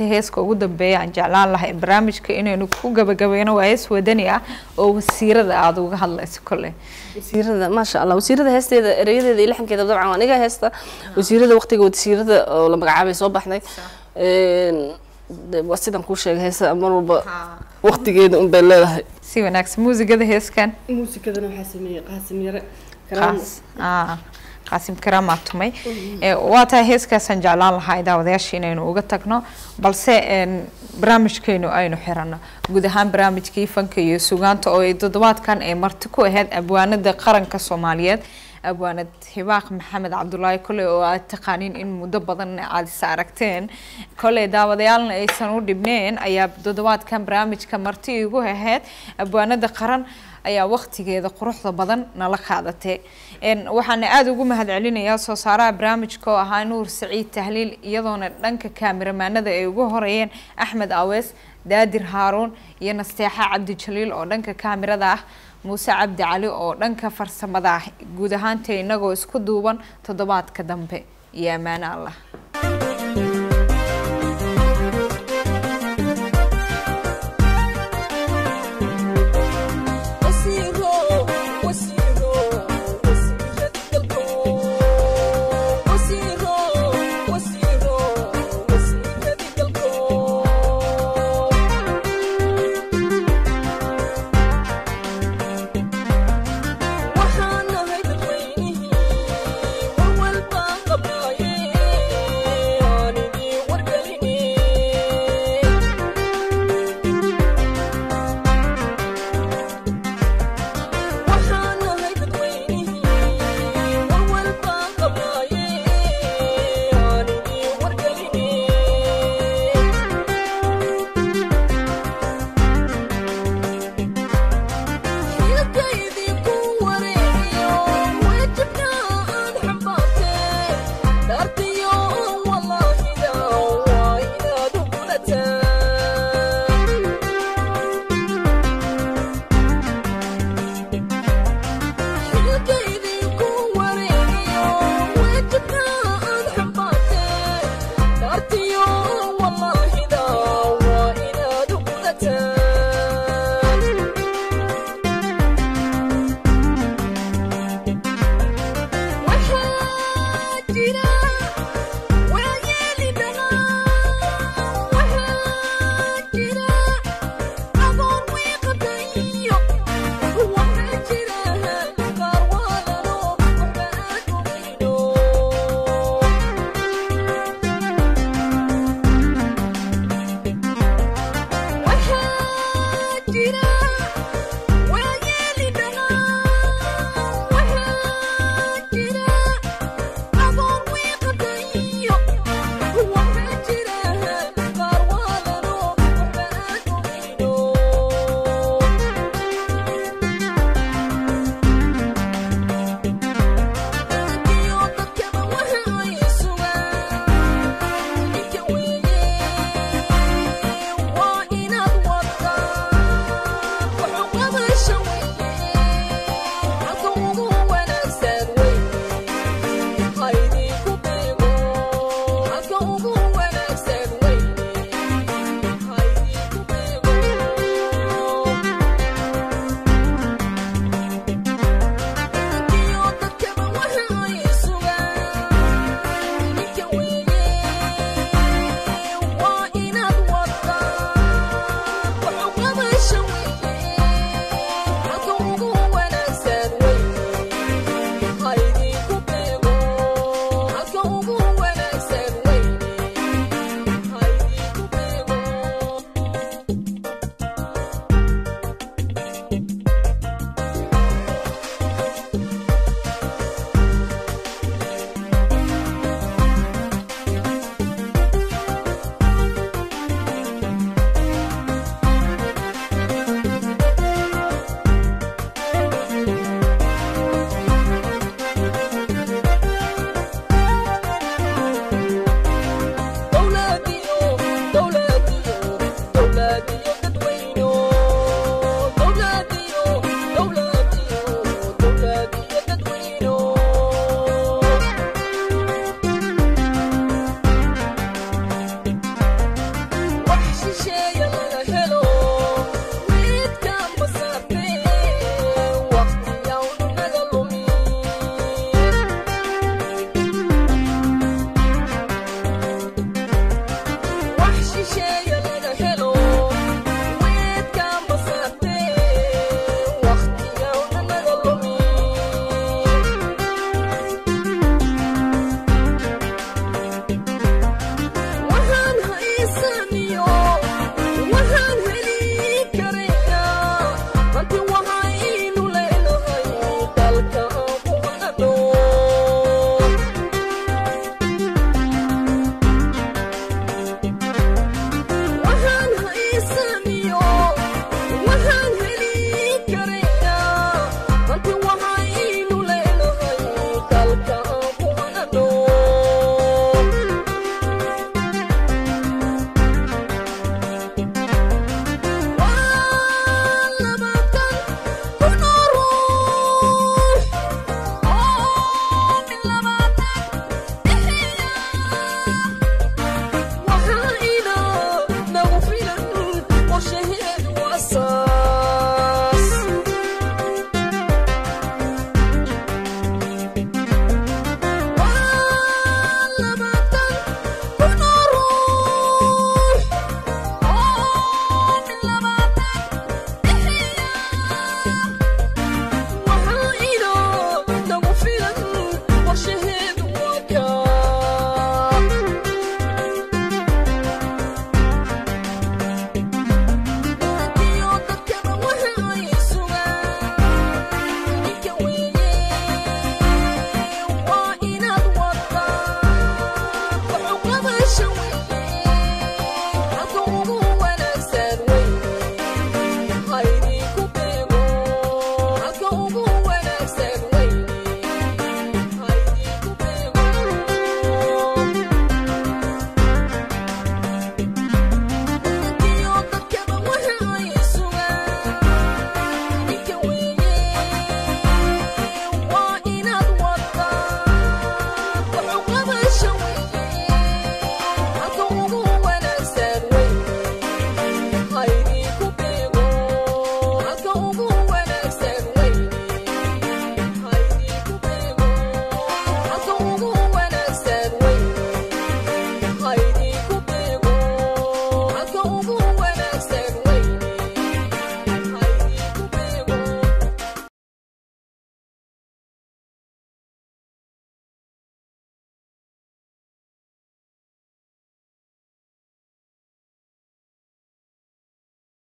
ta heeska ugu dambeeya aan jeclaan lahay barnaamijka inaynu ku gabagabeyno waa hees wadani ah oo wasiirada aada uga hadlayso kolley. Wasiirada maasha allah wasiirada heesteeda erayadeeda iyo lixankeeda dabcan waa aniga heesta. Wasiirada waqtiga wasiirada oo la magacaabay soo baxday de- waa sidaan kuu sheegay heesa mar walba waqtigeeda un bay leedahay. Si wanaagsan muusigada heeskan. Muusikadana waxaa sameeyey qaasim yare. Ah qaasim karaamaa tumay. Ee, waa tahay heeskaasaan jeclaan lahaa daawadayaasha inaynu uga tagno balse een, barnaamijkeenu aynu xirano guud ahaan barnaamijkii fanka iyo sugaanta oo ay toddobaadkan ay marti ku ahayd abwaanada qaranka soomaaliyeed abwaanad hibaaq maxamed cabdulaahi kole oo aad taqaaniin in muddo badan aad is aragteen kole daawadayaalna aysan u dhibneen ayaa toddobaadkan barnaamijka marti igu ahayd abwaanada qaran ayaa waqtigeeda quruxda badan nala qaadatay waxaana aada ugu mahadcelinayaa soo saaraha barnaamijka oo ahaa nuur saciid tahliil iyadoona dhanka kaamiramanada ay ugu horeeyeen axmed awees daadir haaruun iyo nasteexa cabdi jaliil oo dhanka kaamirada ah muuse cabdi cali oo dhanka farsamada ah guud ahaanta inagoo isku duuban toddobaadka dambe. Iyo ammaano allah